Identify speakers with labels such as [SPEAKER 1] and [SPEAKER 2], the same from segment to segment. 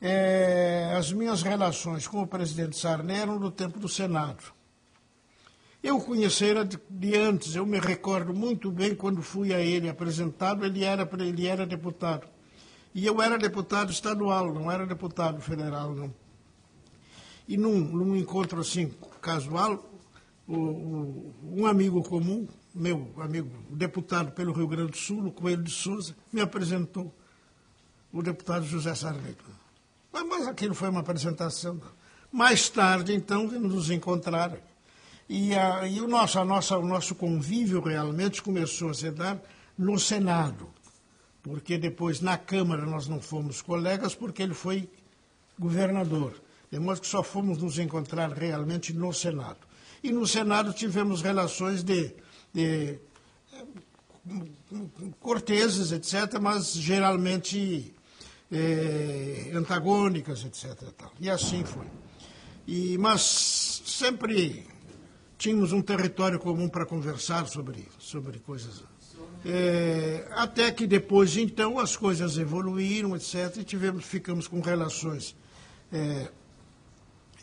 [SPEAKER 1] é, as minhas relações com o presidente Sarney eram do tempo do Senado. Eu conhecera de, de, antes, eu me recordo muito bem quando fui a ele apresentado, ele era, ele era deputado. E eu era deputado estadual, não era deputado federal, não. E num, num encontro assim, casual, o, o, um amigo comum, meu amigo deputado pelo Rio Grande do Sul, o Coelho de Souza, me apresentou o deputado José Sarney. Mas, aquilo foi uma apresentação. Mais tarde, então, nos encontraram. E, a, e o, nosso, a nossa, o nosso convívio realmente começou a se dar no Senado, porque depois na Câmara nós não fomos colegas, porque ele foi governador. De modo que só fomos nos encontrar realmente no Senado. E no Senado tivemos relações de, de corteses, etc., mas geralmente é, antagônicas, etc. E assim foi. E, mas sempre tínhamos um território comum para conversar sobre, sobre coisas. É, até que depois, então, as coisas evoluíram, etc., e tivemos, ficamos com relações é,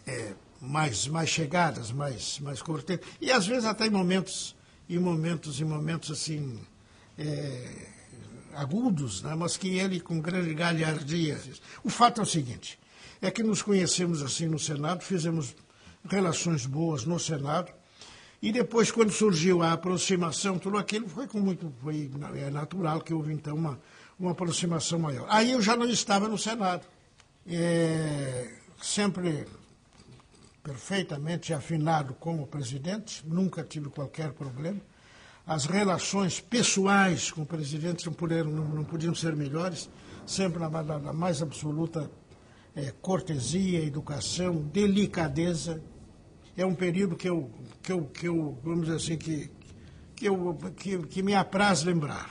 [SPEAKER 1] é, mais, mais chegadas, mais, mais cortês, e às vezes até em momentos, em momentos, em momentos assim, é, agudos, né, mas que ele com grande galhardia. O fato é o seguinte, é que nos conhecemos assim no Senado, fizemos relações boas no Senado, e depois, quando surgiu a aproximação, tudo aquilo foi com muito. Foi, é natural que houve, então, uma, uma aproximação maior. Aí eu já não estava no Senado. É, sempre perfeitamente afinado com o presidente, nunca tive qualquer problema. As relações pessoais com o presidente não, não, não podiam ser melhores, sempre na, na mais absoluta é, cortesia, educação, delicadeza. É um período que eu, que eu, que eu vamos dizer assim, que, que, eu, que, que me apraz lembrar.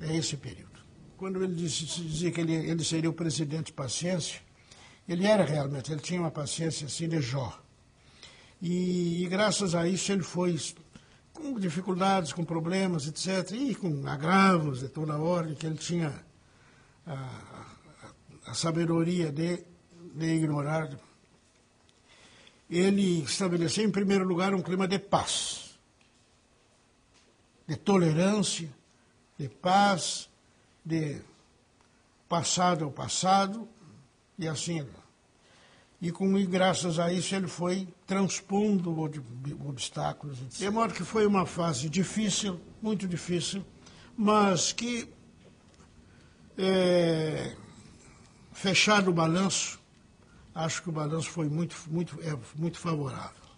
[SPEAKER 1] É esse período. Quando ele disse, dizia que ele, ele seria o presidente paciência, ele era realmente, ele tinha uma paciência assim de Jó. E, e graças a isso ele foi com dificuldades, com problemas, etc., e com agravos de toda ordem, que ele tinha a, a, a sabedoria de, de ignorar. Ele estabeleceu, em primeiro lugar, um clima de paz, de tolerância, de paz, de passado ao passado, e assim e com e graças a isso ele foi transpondo obstáculos. De modo que foi uma fase difícil, muito difícil, mas que, é, fechado o balanço, acho que o balanço foi muito, muito, é, muito favorável.